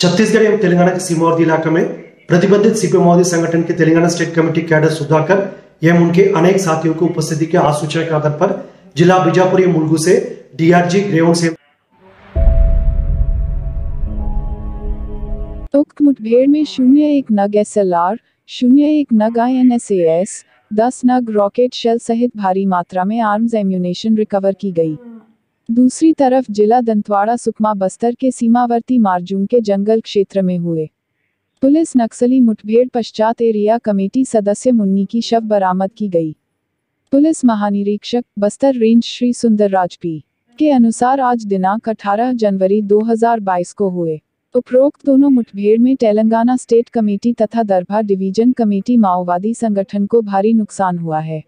छत्तीसगढ़ एवं तेलंगाना के सीमावर्ती इलाके में प्रतिबंधित सीपीएम संगठन के Telangana state committee cadre Sudhakar एवं उनके अनेक साथियों को उपस्थिति के आसूचना के आधार पर जिला बीजापुर मुलगू से डीआरजी ग्रेउंड से उक्त मुठभेड़ में शून्य एक नग एस एल आर शून्य एक नग आई एन एस एस दस नग रॉकेट शेल सहित भारी मात्रा में आर्म्स एम्यूनेशन रिकवर की गई। दूसरी तरफ़ जिला दंतवाड़ा सुकमा बस्तर के सीमावर्ती मार्जूम के जंगल क्षेत्र में हुए। पुलिस नक्सली मुठभेड़ पश्चात एरिया कमेटी सदस्य मुन्नी की शव बरामद की गई। पुलिस महानिरीक्षक बस्तर रेंज श्री सुंदर राजपी के अनुसार आज दिनांक 18 जनवरी 2022 को हुए। उपरोक्त दोनों मुठभेड़ में तेलंगाना स्टेट कमेटी तथा दरभा डिवीज़न कमेटी माओवादी संगठन को भारी नुकसान हुआ है।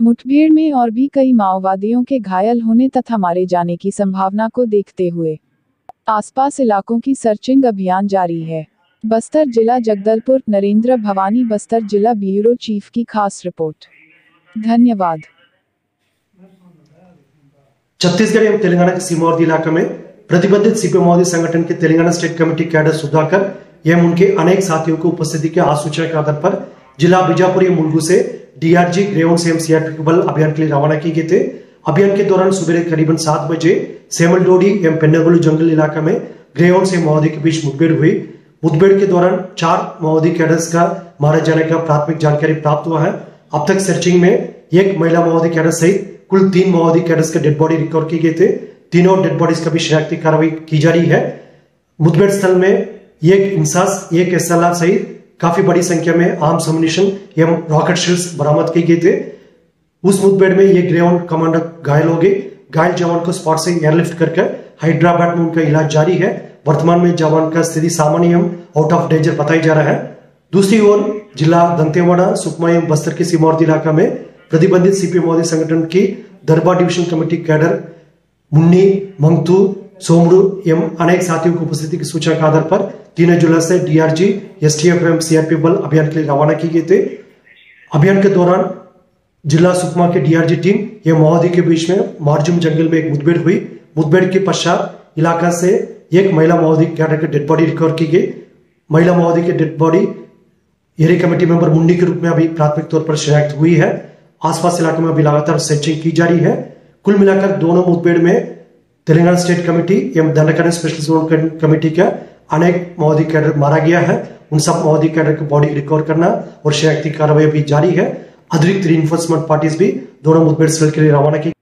मुठभेड़ में और भी कई माओवादियों के घायल होने तथा मारे जाने की संभावना को देखते हुए, आसपास इलाकों की सर्चिंग अभियान जारी है। बस्तर जिला जगदलपुर, नरेंद्र भवानी बस्तर जिला ब्यूरो चीफ की खास रिपोर्ट। धन्यवाद। छत्तीसगढ़ एवं तेलंगाना के सीमावर्ती इलाके में प्रतिबंधित सीपीएम संगठन के Telangana state committee cadre Sudhakar एवं उनके अनेक साथियों को उपस्थिति के आसूचना के आधार पर जिला बीजापुर एवं मुलगू से डीआरजी ग्रेउंड से सीआरपी बल अभियान के लिए रवाना किए गए थे। अभियान के दौरान सुबह करीबन सात बजे सेमल डोडी एवं पेन्नगुलू जंगल इलाका में ग्रेउंड से माओवादी के बीच मुठभेड़ हुई। मुठभेड़ के दौरान चार माओवादी कैडर्स का मारे जाने का प्राथमिक जानकारी प्राप्त हुआ है। अब तक सर्चिंग में एक महिला माओवादी कैडर सहित कुल तीन माओवादी कैडर्स के डेड बॉडी रिकवर किए गए थे। तीनों डेड बॉडीज का भी शनाख्ती कार्रवाई की जा रही है। मुठभेड़ स्थल में एक इंसास, एक एस सहित काफ़ी बड़ी संख्या में आर्म्स अम्युनिशन एवं रॉकेट शिल्स बरामद किए गए थे। उस मुठभेड़ में ये ग्राउंड कमांडर घायल हो गए। घायल जवान को स्पॉट से एयरलिफ्ट करके हैदराबाद में उनका इलाज जारी है। वर्तमान में जवान का स्थिति सामान्य एवं आउट ऑफ़ डेंजर बताई जा रहा है। दूसरी ओर, जिला दंतेवाड़ा, सुकमा एवं बस्तर के सीमावर्ती इलाका में प्रतिबंधित सीपीएम संगठन की Darbar division committee cadre Munni, Mangtu Somdu एवं अनेक साथियों की उपस्थिति की सूचना के आधार पर तीन जुलाई से डीआरजी एसटीएफ एवं सीआरपी बल अभियान के लिए रवाना किए गए थे। अभियान के दौरान जिला सुकमा के डीआरजी टीम एवं माओवादी के बीच में मार्जुम जंगल में एक मुठभेड़ हुई। मुठभेड़ के पश्चात इलाका से एक महिला माओवादी कैडर के डेड बॉडी रिकवर की गई। महिला माओवादी की dead body area committee member Mundi के रूप में अभी प्राथमिक तौर पर शिनाख्त हुई है। आसपास इलाके में अभी लगातार सर्चिंग की जा रही है। कुल मिलाकर दोनों मुठभेड़ में तेलंगाना स्टेट कमेटी एवं दंडकरण स्पेशल जोन कमेटी का अनेक महोदय कैडर मारा गया है। उन सब महोदय कैडर की बॉडी रिकवर करना और शनाख्ती कार्रवाई भी जारी है। अतिरिक्त री पार्टीज़ भी दोनों मुठभेड़ स्थल के लिए रवाना की